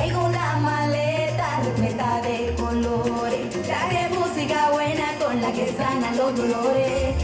Traigo una maleta repleta de colores. Traje música buena con la que sanan los dolores.